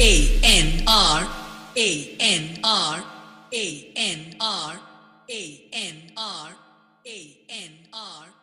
A N R A N R A N R A N R A N R